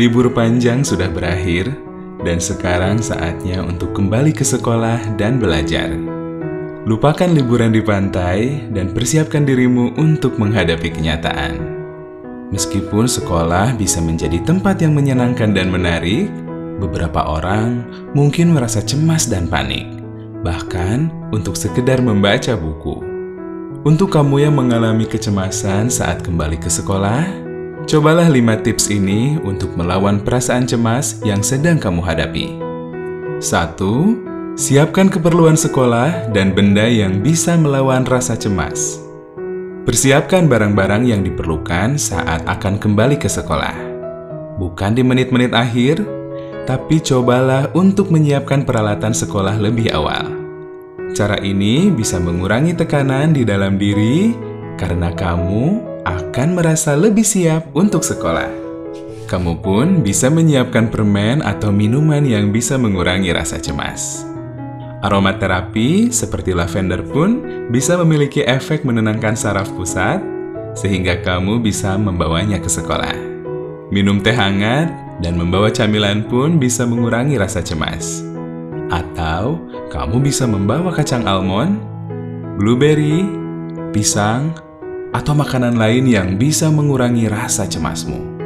Libur panjang sudah berakhir, dan sekarang saatnya untuk kembali ke sekolah dan belajar. Lupakan liburan di pantai dan persiapkan dirimu untuk menghadapi kenyataan. Meskipun sekolah bisa menjadi tempat yang menyenangkan dan menarik, beberapa orang mungkin merasa cemas dan panik, bahkan untuk sekedar membaca buku. Untuk kamu yang mengalami kecemasan saat kembali ke sekolah, cobalah lima tips ini untuk melawan perasaan cemas yang sedang kamu hadapi. 1. Siapkan keperluan sekolah dan benda yang bisa melawan rasa cemas. Persiapkan barang-barang yang diperlukan saat akan kembali ke sekolah. Bukan di menit-menit akhir, tapi cobalah untuk menyiapkan peralatan sekolah lebih awal. Cara ini bisa mengurangi tekanan di dalam diri karena kamu akan merasa lebih siap untuk sekolah. Kamu pun bisa menyiapkan permen atau minuman yang bisa mengurangi rasa cemas. Aromaterapi seperti lavender pun bisa memiliki efek menenangkan saraf pusat, sehingga kamu bisa membawanya ke sekolah. Minum teh hangat dan membawa camilan pun bisa mengurangi rasa cemas. Atau kamu bisa membawa kacang almond, blueberry, pisang, atau makanan lain yang bisa mengurangi rasa cemasmu.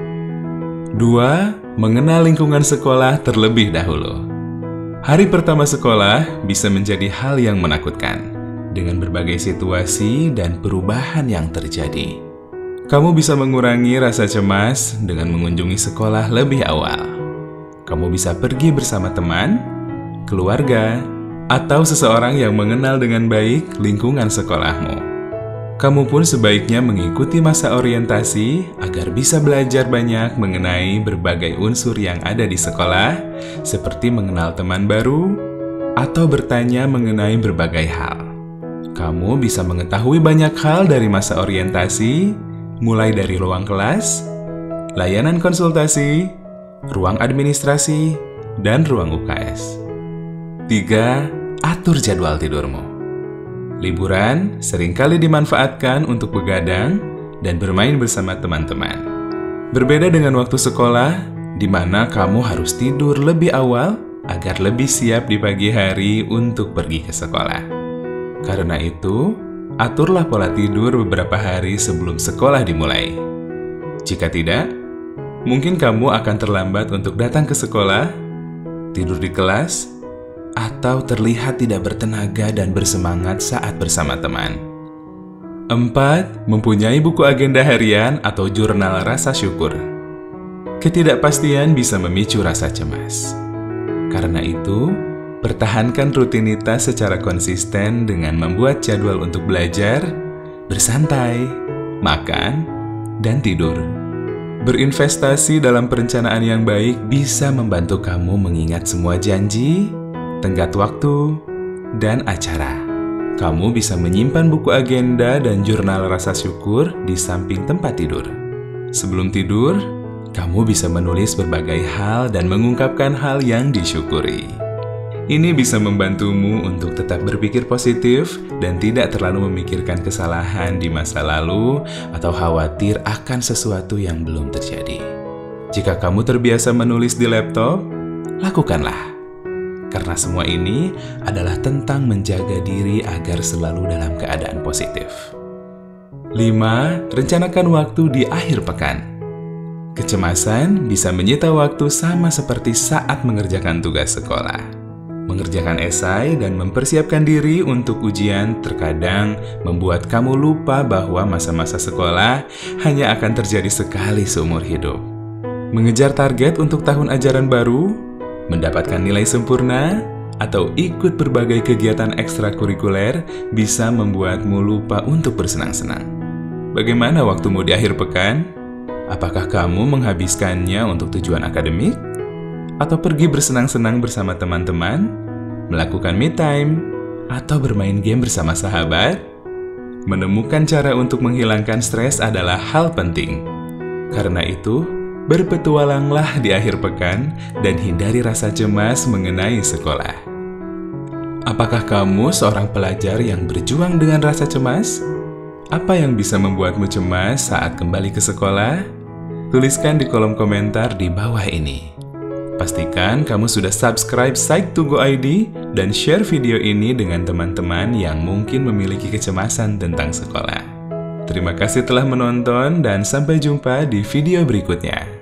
2. Mengenal lingkungan sekolah terlebih dahulu. Hari pertama sekolah bisa menjadi hal yang menakutkan dengan berbagai situasi dan perubahan yang terjadi. Kamu bisa mengurangi rasa cemas dengan mengunjungi sekolah lebih awal. Kamu bisa pergi bersama teman, keluarga, atau seseorang yang mengenal dengan baik lingkungan sekolahmu. Kamu pun sebaiknya mengikuti masa orientasi agar bisa belajar banyak mengenai berbagai unsur yang ada di sekolah, seperti mengenal teman baru atau bertanya mengenai berbagai hal. Kamu bisa mengetahui banyak hal dari masa orientasi, mulai dari ruang kelas, layanan konsultasi, ruang administrasi, dan ruang UKS. 3. Atur jadwal tidurmu. Liburan sering kali dimanfaatkan untuk begadang dan bermain bersama teman-teman. Berbeda dengan waktu sekolah, di mana kamu harus tidur lebih awal agar lebih siap di pagi hari untuk pergi ke sekolah. Karena itu, aturlah pola tidur beberapa hari sebelum sekolah dimulai. Jika tidak, mungkin kamu akan terlambat untuk datang ke sekolah, tidur di kelas, atau terlihat tidak bertenaga dan bersemangat saat bersama teman. 4. Mempunyai buku agenda harian atau jurnal rasa syukur. Ketidakpastian bisa memicu rasa cemas. Karena itu, pertahankan rutinitas secara konsisten dengan membuat jadwal untuk belajar, bersantai, makan, dan tidur. Berinvestasi dalam perencanaan yang baik bisa membantu kamu mengingat semua janji, tenggat waktu, dan acara. Kamu bisa menyimpan buku agenda dan jurnal rasa syukur di samping tempat tidur. Sebelum tidur, kamu bisa menulis berbagai hal dan mengungkapkan hal yang disyukuri. Ini bisa membantumu untuk tetap berpikir positif dan tidak terlalu memikirkan kesalahan di masa lalu atau khawatir akan sesuatu yang belum terjadi. Jika kamu terbiasa menulis di laptop, lakukanlah karena semua ini adalah tentang menjaga diri agar selalu dalam keadaan positif. 5. Rencanakan waktu di akhir pekan. Kecemasan bisa menyita waktu sama seperti saat mengerjakan tugas sekolah. Mengerjakan esai dan mempersiapkan diri untuk ujian terkadang membuat kamu lupa bahwa masa-masa sekolah hanya akan terjadi sekali seumur hidup. Mengejar target untuk tahun ajaran baru mendapatkan nilai sempurna, atau ikut berbagai kegiatan ekstrakurikuler bisa membuatmu lupa untuk bersenang-senang. Bagaimana waktumu di akhir pekan? Apakah kamu menghabiskannya untuk tujuan akademik? Atau pergi bersenang-senang bersama teman-teman? Melakukan me time? Atau bermain game bersama sahabat? Menemukan cara untuk menghilangkan stres adalah hal penting. Karena itu, Berpetualanglah di akhir pekan dan hindari rasa cemas mengenai sekolah. Apakah kamu seorang pelajar yang berjuang dengan rasa cemas? Apa yang bisa membuatmu cemas saat kembali ke sekolah? Tuliskan di kolom komentar di bawah ini. Pastikan kamu sudah subscribe Psych to Go ID dan share video ini dengan teman-teman yang mungkin memiliki kecemasan tentang sekolah. Terima kasih telah menonton dan sampai jumpa di video berikutnya.